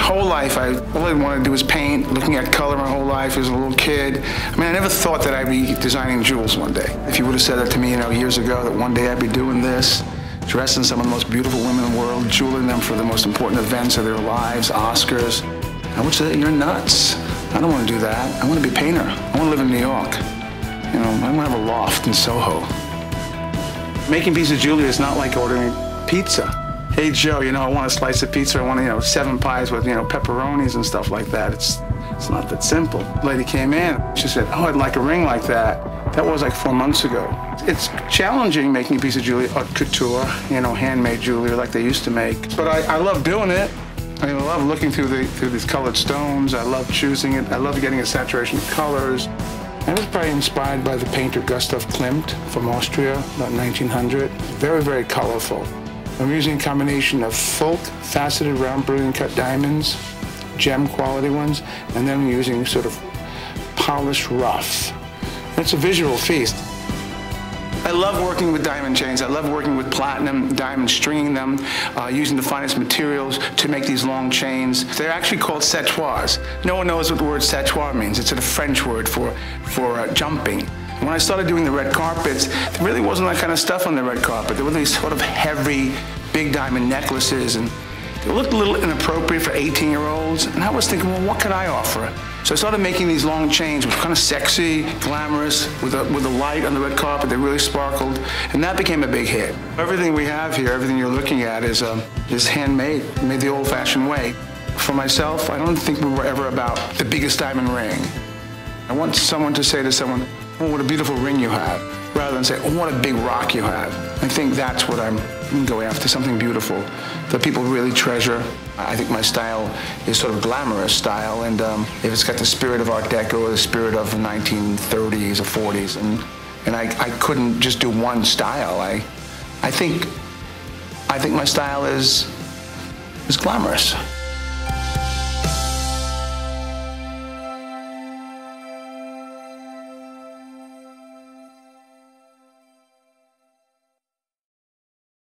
whole life, I all I wanted to do was paint, looking at color my whole life as a little kid. I mean, I never thought that I'd be designing jewels one day. If you would have said that to me, you know, years ago, that one day I'd be doing this, dressing some of the most beautiful women in the world, jeweling them for the most important events of their lives, Oscars, I would say, you're nuts. I don't want to do that. I want to be a painter. I want to live in New York. You know, I want to have a loft in Soho. Making pieces of jewelry is not like ordering pizza. Hey Joe, you know, I want a slice of pizza. I want, you know, seven pies with, you know, pepperonis and stuff like that. It's, it's not that simple. Lady came in. She said, oh, I'd like a ring like that. That was like four months ago. It's challenging making a piece of jewelry, haute uh, couture, you know, handmade jewelry like they used to make. But I, I love doing it. I love looking through, the, through these colored stones. I love choosing it. I love getting a saturation of colors. I was probably inspired by the painter Gustav Klimt from Austria, about 1900. Very, very colorful. I'm using a combination of Fulk faceted round brilliant cut diamonds, gem quality ones, and then I'm using sort of polished rough. It's a visual feast. I love working with diamond chains. I love working with platinum diamonds, stringing them, uh, using the finest materials to make these long chains. They're actually called sautoirs. No one knows what the word sautoir means. It's a French word for, for uh, jumping. When I started doing the red carpets, there really wasn't that kind of stuff on the red carpet. There were these sort of heavy, big diamond necklaces, and they looked a little inappropriate for 18-year-olds. And I was thinking, well, what could I offer? So I started making these long chains, which were kind of sexy, glamorous, with a, with a light on the red carpet. They really sparkled, and that became a big hit. Everything we have here, everything you're looking at, is um, is handmade, made the old-fashioned way. For myself, I don't think we were ever about the biggest diamond ring. I want someone to say to someone, oh, what a beautiful ring you have, rather than say, oh, what a big rock you have. I think that's what I'm going after, something beautiful that people really treasure. I think my style is sort of glamorous style, and um, if it's got the spirit of Art Deco or the spirit of the 1930s or 40s, and, and I, I couldn't just do one style. I, I think, I think my style is, is glamorous.